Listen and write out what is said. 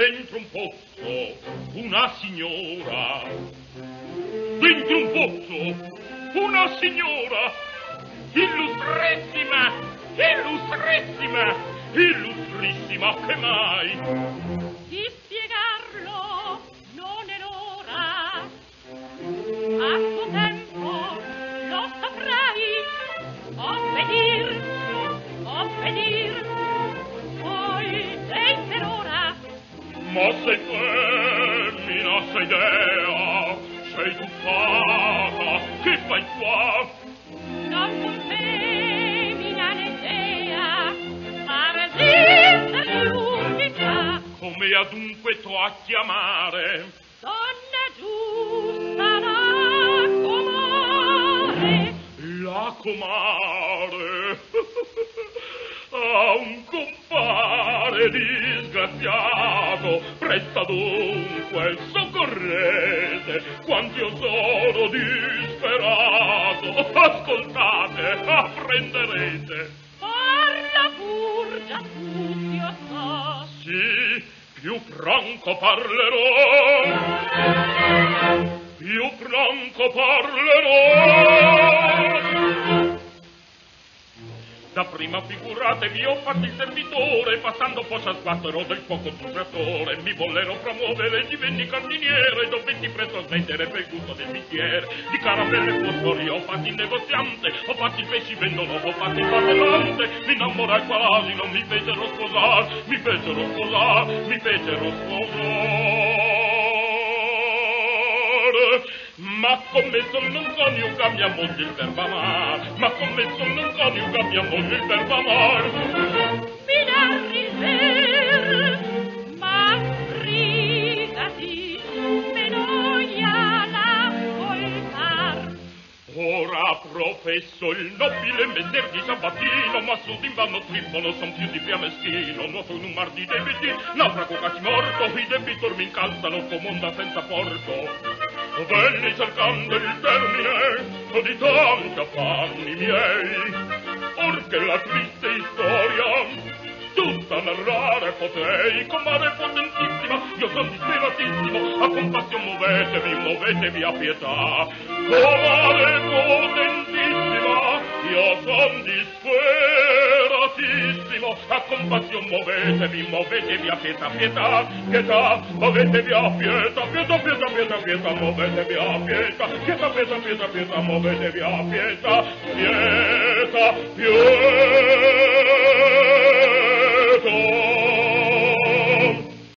dentro un pozzo una signora. Dentro un pozzo una signora illustrissima, illustrissima, illustrissima che mai. ma sei femmina, sei dea, sei tuffata, che fai qua? Non un femmina né dea, ma resiste l'unica. Come adunque to a chiamare? Donna giusta la comare. La comare? a un compare di disgraziato presta dunque soccorrete quanti io sono disperato. Ascoltate apprenderete. Parla pur già tutti io so sì più franco parlerò. Più franco parlerò Da prima figuratevi ho fatto il servitore, passando poi a sguattero del poco sufratore, mi vollero promuovere, divenni cantiniere, dovetti presto a smettere per gusto del bicchiere. Di caramelle e fosfori ho fatto il negoziante, ho fatto il pesci vendono, ho fatto il parlante, mi innamorai quasi, non mi fecero sposar, mi fecero sposar, mi fecero sposar. Ma come son non coniuga mia moglie il verbo amar. Ma come son non coniuga mia moglie il verbo amar il ver ma fridati me noia la voltar Ora professo il nobile messer di Sabatino Ma su d'invano trippono son più di via meschino Nuoto in un mar di debiti, naufrago quasi morto I debitor mi incalzano come onda senza porto venni cercando il termine di tanti affanni miei. Or che la triste storia tutta narrare potei comare potentissima io son disperatissimo a compassione muovetevi muovetevi a pietà. Comare compasión, movetevi, movetevi a fiesta, fiesta, fiesta, movetevi a fiesta, fiesta, fiesta, fiesta, fiesta, movetevi a fiesta, fiesta, fiesta, fiesta, fiesta, movetevi a fiesta, fiesta, fiesta.